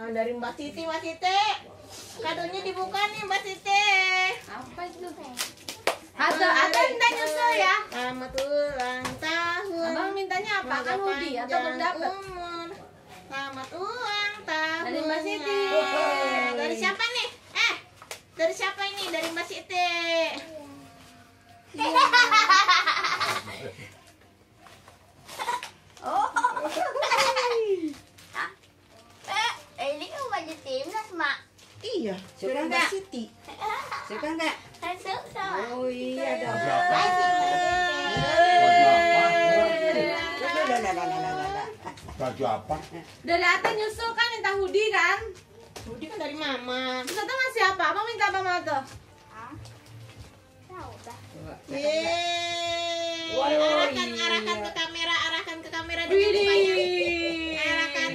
Nah, dari Mbak Siti, Mbak Siti. Kadonya dibuka nih Mbak Siti. Apa itu? Ada, ada minta nyusul ya. Selamat ulang tahun. Abang mintanya apa? Kan hoodie atau panjang belum dapat? umur. Selamat ulang tahun. Dari Mbak Siti. Dari siapa nih? Eh, dari siapa ini? Dari Mbak Siti. Oh. Suka dari Mbak nggak? Siti. Suka nggak? Masuk sama. Oh iya dong. Baju apa? Dari Ate nyusul kan minta hoodie kan? Budi kan dari Mama. Terus Ate ngasih apa? Abang minta apa sama Ate? Tahu dah. Coba. Yeay. Arahkan, arahkan ke kamera, arahkan ke kamera dengan. Arahkan.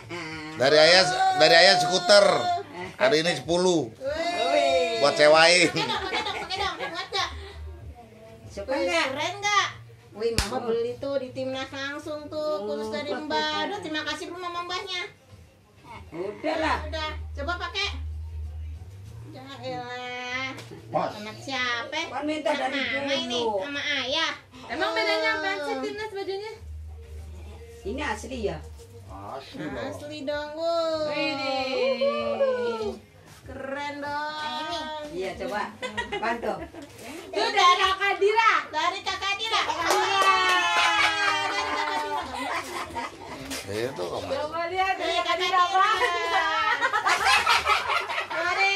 Dari ayah dari ayah skuter. Hari ini 10 Wih. buat sewain. Suka keren gak? Wih, mama beli tuh di timnas langsung tuh, khusus dari mbak. Udah, terima kasih belum sama mbahnya. Udah lah. Udah, coba pakai. Ya elah. Anak siapa? Kan minta dari mama ini, sama ayah. Emang bedanya apa sih timnas bajunya? Ini asli ya? Asli. Asli dong, wuh. Widih. Keren dong. Iya coba. Bantu. Itu dari Kakak Dira. Dari kakak Dira. Itu kamu. Coba lihat dari Kakak Dira? Mari.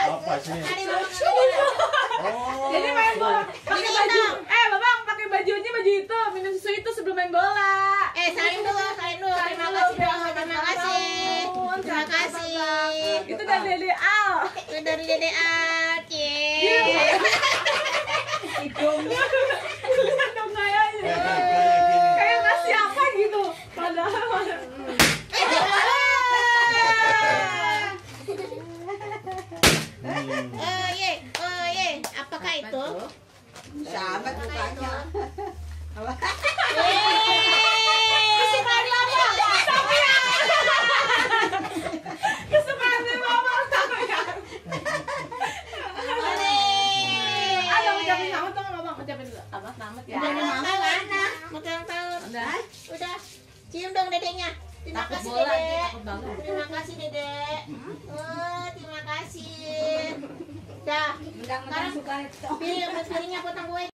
Apa sih? Oh. Jadi main bola. Pakai Ini baju. dong. Eh, Babang pakai bajunya baju itu, minum susu itu sebelum main bola. Eh, salim dulu, salim dulu. Terima kasih dong, terima kasih. Terima kasih. Itu dari Dede Al. Itu dari Dede Art, Iya. ye. Hidung. Lihat dong kayaknya. Kayak siapa gitu. Padahal. Hmm. Oh ye, oh ye. Apakah itu? Sama mukanya. Apa? Kesukaan mama. Kesukaan dari mama sama ya. Ayo ucapin selamat dong Babang. Ucapin dulu. Apa selamat ya? Udah tahun. Mau ulang tahun. Udah. Udah. Cium dong dedeknya. Terima Takut kasih bola. Terima kasih dedek. Oh, terima kasih. Dah. Itu. Pilih piringnya potong gue.